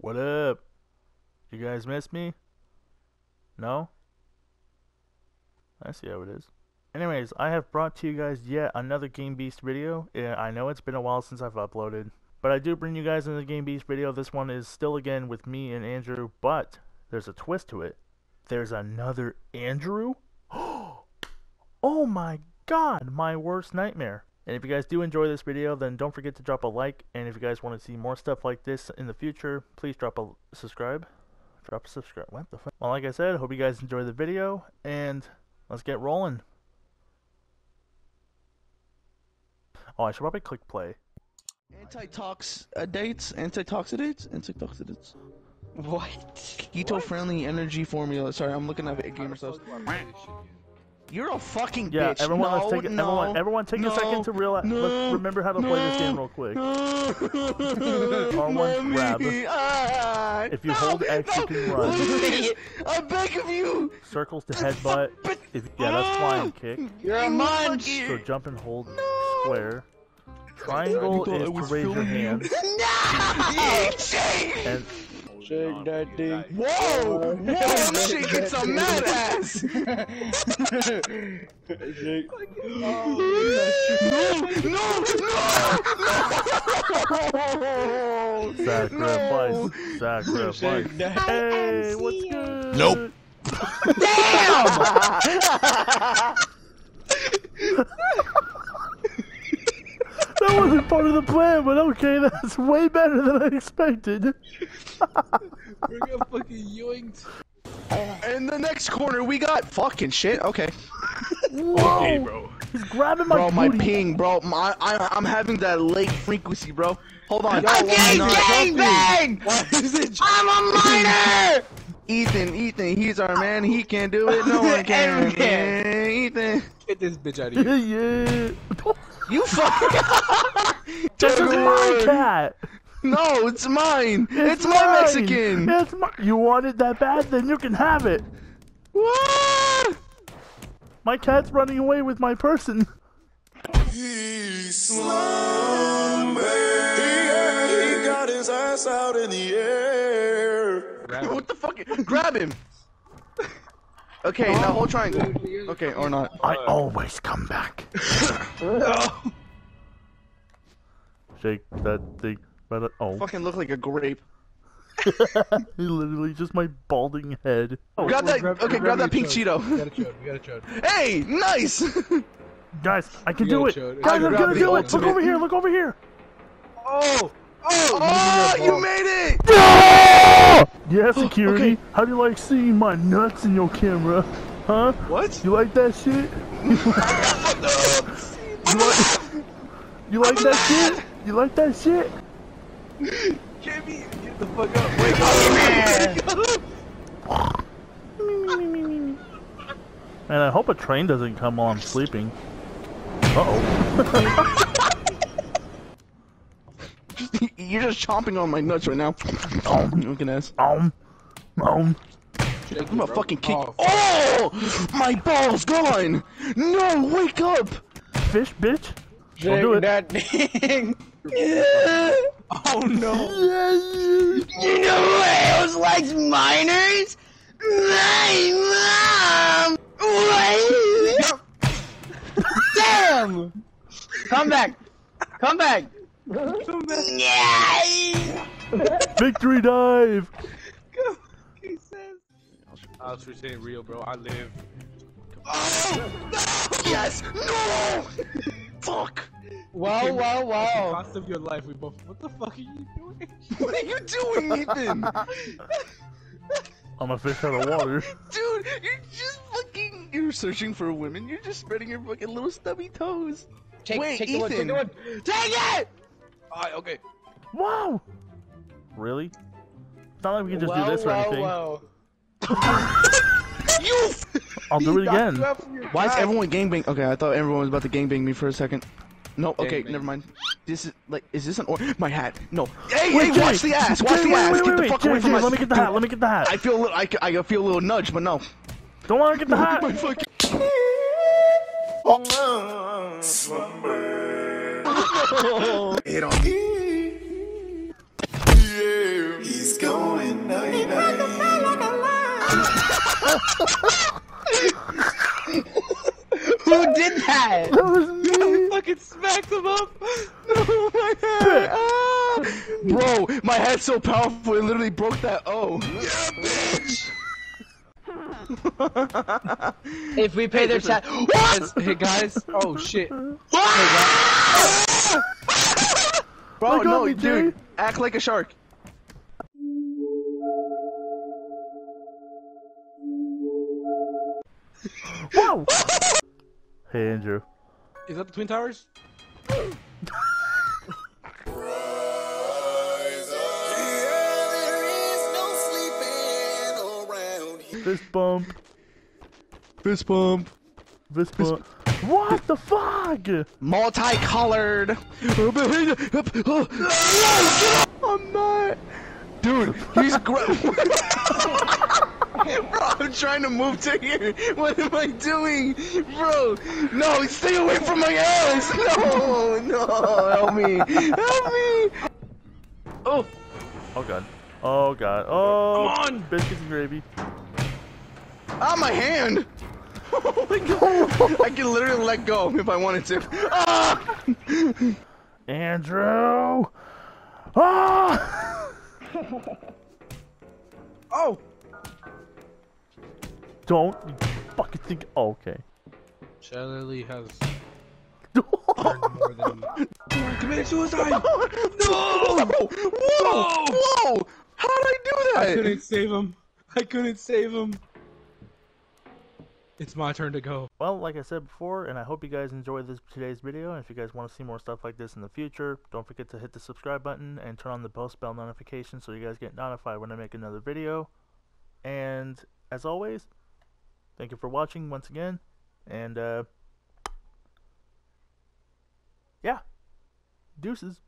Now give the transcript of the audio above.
What up? You guys miss me? No? I see how it is. Anyways, I have brought to you guys yet another Gang Beast video. I know it's been a while since I've uploaded, but I do bring you guys another Gang Beast video. This one is still again with me and Andrew, but there's a twist to it. There's another Andrew? oh my god, my worst nightmare. And if you guys do enjoy this video, then don't forget to drop a like. And if you guys want to see more stuff like this in the future, please drop a subscribe. Drop a subscribe. What the fuck? Well, like I said, hope you guys enjoy the video, and let's get rolling. Oh, I should probably click play. Anti-tox uh, dates, anti-toxidates, anti-toxidates. What? Keto-friendly energy formula. Sorry, I'm looking at it. Gamer stuff. You're a fucking Yeah, bitch. everyone, no, let's take it, no, everyone, everyone, take no, a second to realize. no, let's remember how to play this game real quick. R1 R1 grab. Ah, If you no, hold X, you can run. please, I beg of you. Circles to headbutt. If yeah, that's flying kick. You're a You munch! So jump and hold square. Triangle thought I is to raise your filming you. hand, Yeah, and Shake that dick. Whoa! Whoa! I'm shaking some mad ass. Shake. No! No! No! sacrifice, sacrifice. Shake. Hey, what's good? Nope. That wasn't part of the plan, but okay, that's way better than I expected. We're gonna fucking yoinked. In the next corner, we got fucking shit. Okay, Whoa, bro. he's grabbing my bro, my ping, bro. My, I, I'm having that late frequency, bro. Hold on. Yo, why I'm not not jumping? jumping. Why is it? I'm a minor. Ethan, Ethan, he's our man. He can do it. No one can. Can. Yeah, Ethan, Get this bitch out of here. yeah. you fuck. This is my cat. No, it's mine. It's, my mine. Mexican. It's my. You wanted that bad? Then you can have it. What? My cat's running away with my person. He slumbered. He got his ass out in the air. What the fuck? Grab him. Okay, oh, now hold triangle. Okay, or not. I always come back. Shake that thing. But oh, Fucking look like a grape. literally just my balding head. Oh, Grab that. Okay, grab that pink We Cheeto. got a chode. We got a chode. Hey, nice. guys, I can You do it. show. Guys, I I'm gonna the do it. Look over here. Look over here. Oh! Oh, oh you made it. Yeah, security. okay. How do you like seeing my nuts in your camera? Huh? What? You like that shit? you like, you like that shit? You like that shit? Jimmy, get the fuck up. Wake up. And I hope a train doesn't come while I'm sleeping. Uh oh. You're just chomping on my nuts right now. Oh, looking ass. Um. Um. Shake I'm gonna fucking kick. Oh, Oh, my ball's gone. No, wake up. Fish, bitch. Don't do it. that thing. oh no. You know who else likes minors? My mom! What? Damn! Come back! Come back! Yes! Victory dive. I was saying real, bro. I live. Oh, no! Yes! No! Fuck! Wow, wow, wow. Cost of your life, we both. What the fuck are you doing? What are you doing, Ethan? I'm a fish out of water. Dude, you're just fucking. You're searching for women. You're just spreading your fucking little stubby toes. Take, Wait, take the one, take Ethan. the one. Take it! Alright, okay. Wow. Really? It's not like we can just wow, do this or wow, anything. wow. You! I'll do it again. you out from your Why is everyone gangbang? Okay, I thought everyone was about to gangbang me for a second. No, okay, never mind. This is like, is this an or my hat? No. Hey, Wait, hey, Jay, watch the ass! Watch Jay, the wait, ass! Wait, Get wait, the fuck Jay, away from Jay, my. Let me get the hat. Let me get the hat. I feel, a little, I, I feel a little nudge, but no. Don't want to get the hat. My fucking. It on. Yeah. He's going night he. Who did that? That was me. I fucking smacked him up. Oh my head. Ah. Bro, my head's so powerful it literally broke that O. Yeah, bitch. if we pay hey, their tax, guys, hey guys, oh shit. Hey guys. Ah! At no, me, dude, Jay. act like a shark. Wow. hey Andrew. Is that the twin towers? Yeah, there is no sleeping. Fist bump. Fist bump. Fist bump. What the fuck? Multicolored. I'm not. Dude, he's gr- Bro, I'm trying to move to here. What am I doing? Bro, no, stay away from my ass. No, no, help me. Help me. Oh, Oh god. Oh god. Oh. Come on. Biscuits and gravy. ah, my hand. Oh my god. I can literally let go if I wanted to. Ah! Andrew. Ah. Oh. Don't you fucking think. Oh, okay. Shelly has earned more than committed suicide. No! Whoa! Whoa! How did I do that? I couldn't save him. I couldn't save him. It's my turn to go. Well, like I said before, and I hope you guys enjoyed this today's video. And if you guys want to see more stuff like this in the future, don't forget to hit the subscribe button and turn on the post bell notification so you guys get notified when I make another video. And as always, thank you for watching once again. And uh, yeah, deuces.